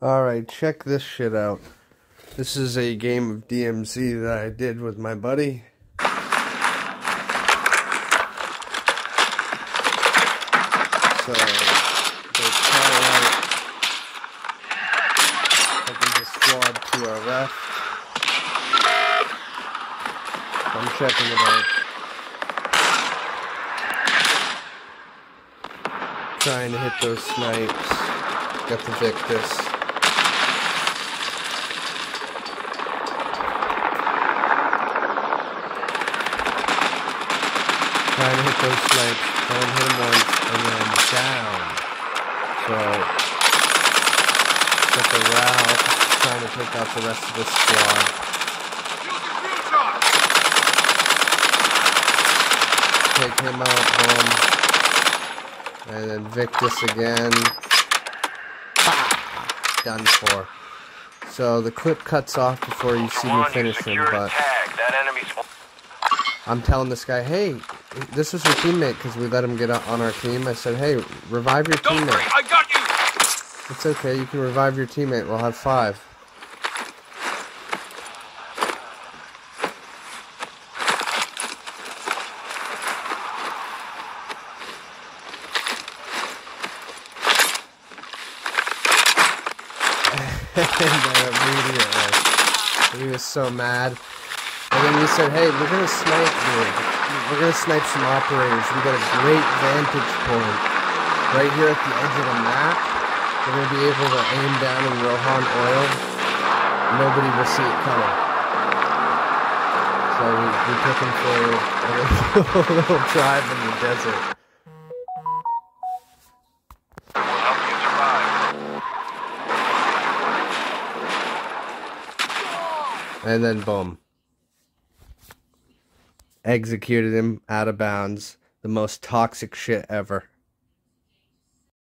Alright, check this shit out. This is a game of DMZ that I did with my buddy. So, they call out taking the squad to our left. I'm checking it out. Trying to hit those snipes. Got the Victus. Trying to hit those snipes. Trying to hit them once and then down. So, got the Raal trying to take out the rest of the squad. Take him out home. And then Victus again. Bah! Done for. So the clip cuts off before you see me finish him, but I'm telling this guy, hey, this was your teammate because we let him get on our team. I said, hey, revive your Don't worry, teammate. I got you. It's okay, you can revive your teammate. We'll have five. and then immediately, he was so mad. And then we said, hey, we're gonna snipe, dude. We're gonna snipe some operators. We've got a great vantage point right here at the edge of the map. We're gonna be able to aim down in Rohan oil. Nobody will see it coming. So we, we took him for a little, little drive in the desert. And then boom. Executed him out of bounds. The most toxic shit ever.